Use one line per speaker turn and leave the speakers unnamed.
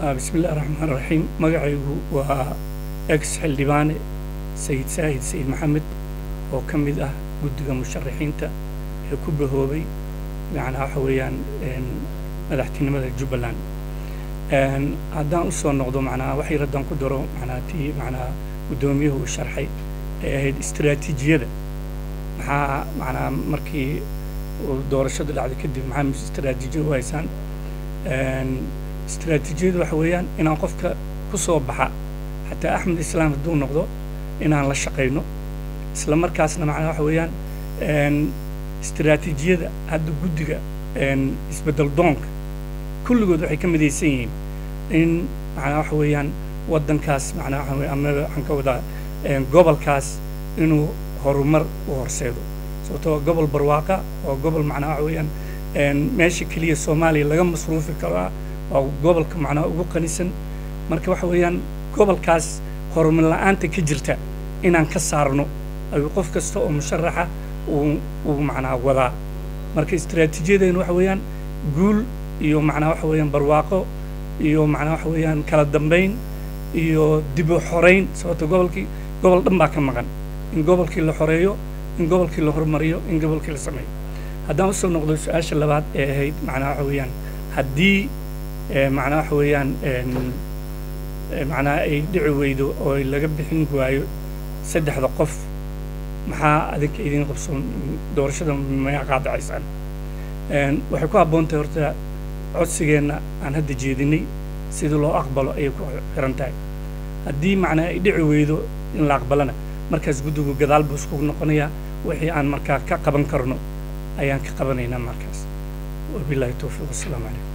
bismi illahi raxmaan raxiim magacaygu waa ex xildhibaane sayid saahid sayid maxamed oo ka mid ah guddiga musharaxiinta ee ku bahoobay macnaa waxa weeyaan madaxtinimada jubbaland. Haddaan u soo noqdo macnaa wax yar haddaan ku daro macnaa tii macnaa guddoomiyuhu uu sharxay ay ahayd istiraatiijiyada maxaa macnaa markii uu doorashada dhacday kadib maxaa istiraatiijiya u haysaan istiraatiijiyadu waxa weeyaan inaan qofka ku soo baxa xataa axmed islaam hadduu noqdo inaan la shaqayno. Isla markaasna macnaa waxa weeyaan istiraatiijiyada hadda guddiga isbeddel doonka kulligood waxay ka midaysan yihiin in macnaa waxa weeyaan waddankaas macnaa waxa weeye ama waxaan ka wadaa gobolkaas inuu horumar u horseedo. Sababtoo gobol barwaaqa waa gobol macnaa waxa weeyaan meesha keliya soomaaliya laga masruufi karaa waa gobolka macnaa ugu qanisan marka waxa weeyaan gobolkaas horumar la'aanta ka jirta inaan ka saarno ayuu qof kasta oo musharaxa uu uu macnaa wadaa. Marka istiraatiijiyadeenu waxa weeyaan guul iyo macnaa waxa weeyaan barwaaqo iyo macnaa waxa weeyaan kala dambayn iyo dib u xorayn sababto gobolkii gobol dhan baa ka maqan. In gobolkii la xoreeyo in gobolkii la horumariyo in gobolkii la sameeyo. Haddaan u soo noqdo su'aasha labaad ee ahayd macnaa waxa weeyaan haddii macnaa waxa weeyaan macnaa ay dhici weydo oo laga bixin waayo saddexda qof maxaa adinka idiin qabsoon? Doorashada mayaa qaadacaysaan waxay ku habboon tahay horta codsigeenna aan hadda jeedinay sidii loo aqbalo ayay ku xiran tahay haddii macnaa ay dhici weydo in la aqbalana markaas guddigu gadaal buu isku noqonayaa wixii aan markaa ka qaban karno ayaan ka qabanaynaa markaas. Wabilaahi towfiiq assalaamu calaykum